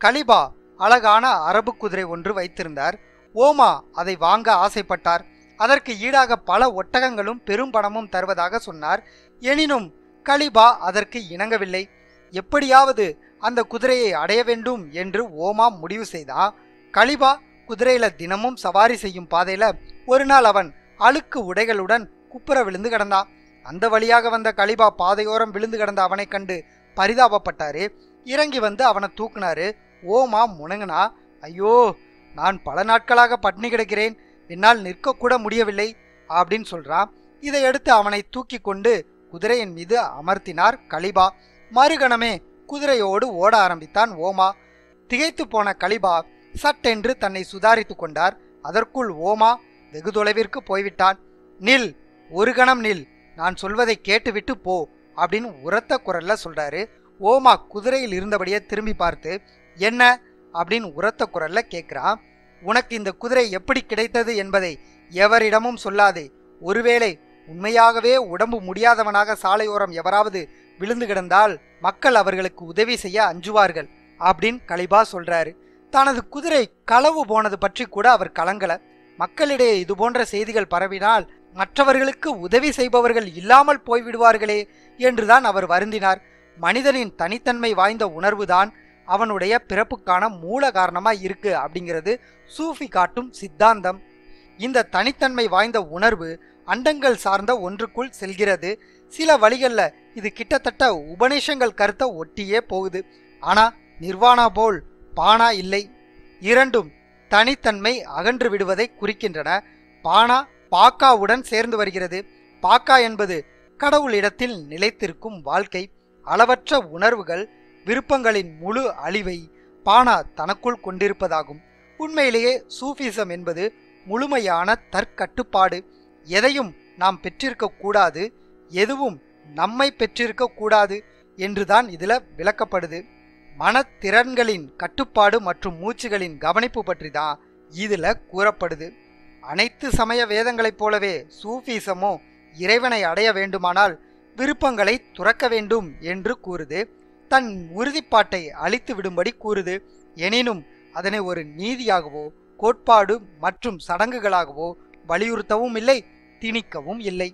Khalifa அழகான அரபு குதிரை ஒன்று வைத்திருந்தார். ஓமா அதை வாங்க ஆசைப்பட்டார். அதற்கு ஈடாக பல ஒட்டகங்களும் பெரும் பணமும் தருவதாக சொன்னார். எனினும் கலிபா அதற்கு இணங்கவில்லை. எப்படியாவது அந்த குதிரையை அடைய வேண்டும் என்று ஓமா முடிவு செய்தா. கலிபா குதிரையில தினமும் சவாரி செய்யும் பாதையில ஒரு நாள் அவன் அழுக்கு உடைகளுடன் குப்புற விழுந்து கிடந்தான் அந்த வழியாக வந்த கலிபா பாதையோரம் விழுந்து கிடந்த அவனை கண்டு பரிதாபப்பட்டாரு. இறங்கி வந்து அவனை தூக்குனாரு. ஓமா முணங்குனா ஐயோ நான் பல நாட்களாக பட்னி கிடக்கிறேன் என்னால் நிற்கக்கூட முடியவில்லை அப்படின்னு சொல்றான். இதையடுத்து அவனை தூக்கி கொண்டு குதிரையின் மீது அமர்த்தினார் கலிபா. மறுகணமே குதிரையோடு ஓட ஆரம்பித்தான் ஓமா. திகைத்து போன கலிபா சட்டென்று தன்னை சுதாரித்து கொண்டார். அதற்குள் ஓமா வெகு தொலைவிற்கு போய்விட்டான். நில் ஒரு கணம் நில் நான் சொல்வதை கேட்டுவிட்டு போ அப்படின்னு உரத்த குரல்ல சொல்றாரு. ஓமா குதிரையில் இருந்தபடியே திரும்பி பார்த்து என்ன அப்படின்னு உரத்த குரல்ல கேட்கிறா உனக்கு இந்த குதிரை எப்படி கிடைத்தது என்பதை எவரிடமும் சொல்லாதே. ஒருவேளை உண்மையாகவே உடம்பு முடியாதவனாக சாலையோரம் எவராவது விழுந்து கிடந்தால் மக்கள் அவர்களுக்கு உதவி செய்ய அஞ்சுவார்கள் அப்படின்னு கலிபா சொல்றாரு. தனது குதிரை களவு போனது பற்றி கூட அவர் கலங்கல. மக்களிடையே இது போன்ற செய்திகள் பரவினால் மற்றவர்களுக்கு உதவி செய்பவர்கள் இல்லாமல் போய்விடுவார்களே என்றுதான் அவர் வருந்தினார். மனிதனின் தனித்தன்மை வாய்ந்த உணர்வுதான் அவனுடைய பிறப்புக்கான மூல காரணமாக இருக்கு அப்படிங்கிறது சூஃபி காட்டும் சித்தாந்தம். இந்த தனித்தன்மை வாய்ந்த உணர்வு அண்டங்கள் சார்ந்த ஒன்றுக்குள் செல்கிறது. சில வழிகளில் இது கிட்டத்தட்ட உபநிஷங்கள் கருத்தை ஒட்டியே போகுது. ஆனால் நிர்வாணா போல் பானா இல்லை. இரண்டும் தனித்தன்மை அகன்று விடுவதை குறிக்கின்றன. பானா பாக்காவுடன் சேர்ந்து வருகிறது. பாக்கா என்பது கடவுளிடத்தில் நிலைத்திருக்கும் வாழ்க்கை. அளவற்ற உணர்வுகள் விருப்பங்களின் முழு அழிவை பானா தனக்குள் கொண்டிருப்பதாகும். உண்மையிலேயே சூஃபிசம் என்பது முழுமையான தற்கட்டுப்பாடு. எதையும் நாம் பெற்றிருக்க கூடாது எதுவும் நம்மை பெற்றிருக்க கூடாது என்றுதான் இதில் விளக்கப்படுது. மனத்திறன்களின் கட்டுப்பாடு மற்றும் மூச்சுகளின் கவனிப்பு பற்றி தான் இதில் கூறப்படுது. அனைத்து சமய வேதங்களைப் போலவே சூஃபிசமோ இறைவனை அடைய வேண்டுமானால் விருப்பங்களை துறக்க வேண்டும் என்று கூறுது. தன் உறுதிப்பாட்டை அழித்து விடும்படி கூறுது. எனினும் அதனை ஒரு நீதியாகவோ கோட்பாடு மற்றும் சடங்குகளாகவோ வலியுறுத்தவும் இல்லை திணிக்கவும் இல்லை.